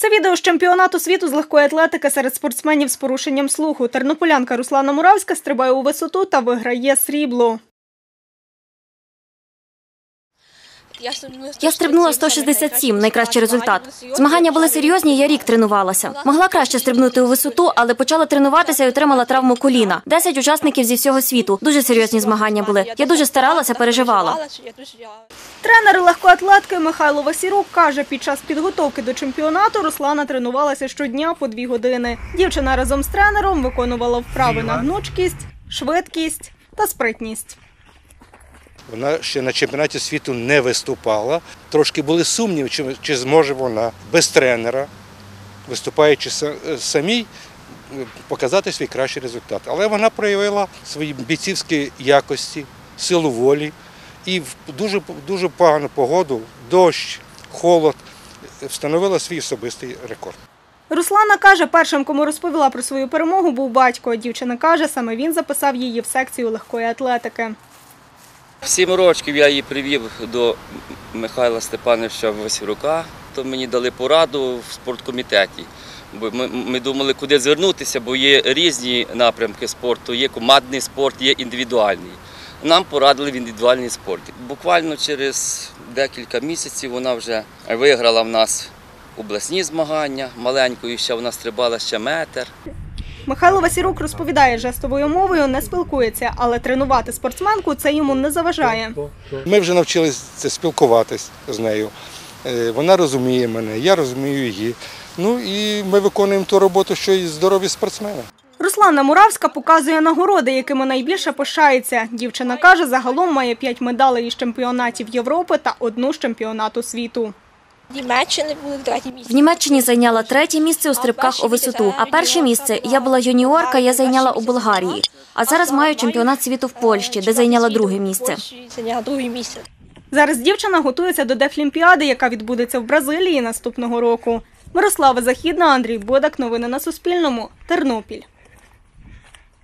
Це відео з чемпіонату світу з легкої атлетики серед спортсменів з порушенням слуху. Тернополянка Руслана Муравська стрибає у висоту та виграє срібло. Я стрибнула 167, найкращий результат. Змагання були серйозні, я рік тренувалася. Могла краще стрибнути у висоту, але почала тренуватися і отримала травму коліна. Десять учасників зі всього світу. Дуже серйозні змагання були. Я дуже старалася, переживала. Тренер легкоатлетки Михайло Васірук каже, під час підготовки до чемпіонату Руслана тренувалася щодня по дві години. Дівчина разом з тренером виконувала вправи на гнучкість, швидкість та спритність. Вона ще на чемпіонаті світу не виступала. Трошки були сумніви, чи, чи зможе вона без тренера, виступаючи самій, показати свій кращий результат. Але вона проявила свої бійцівські якості, силу волі і в дуже, дуже погану погоду, дощ, холод, встановила свій особистий рекорд. Руслана каже, першим, кому розповіла про свою перемогу, був батько. Дівчина каже, саме він записав її в секцію легкої атлетики. В Сім років я її привів до Михайла Степановича Васюрука, то мені дали пораду в спорткомітеті. Бо ми, ми думали, куди звернутися, бо є різні напрямки спорту, є командний спорт, є індивідуальний. Нам порадили в індивідуальний спорт. Буквально через декілька місяців вона вже виграла в нас обласні змагання, маленькою ще вона стрибала ще метр. Михайло Васірук розповідає, жестовою мовою не спілкується, але тренувати спортсменку це йому не заважає. Ми вже навчилися спілкуватись з нею. Е, Вона розуміє мене, я розумію її. Ну і ми виконуємо ту роботу, що і здорові спортсмени. Руслана Муравська показує нагороди, якими найбільше пишається. Дівчина каже, загалом має п'ять медалей із чемпіонатів Європи та одну з чемпіонату світу. Німеччини були. В Німеччині зайняла третє місце у стрибках у висоту. А перше місце я була юніорка, я зайняла у Болгарії. А зараз маю чемпіонат світу в Польщі, де зайняла друге місце. Польщі Зайняла друге місце. Зараз дівчина готується до Дефлімпіади, яка відбудеться в Бразилії наступного року. Мирослава Західна, Андрій Бодак. Новини на Суспільному. Тернопіль.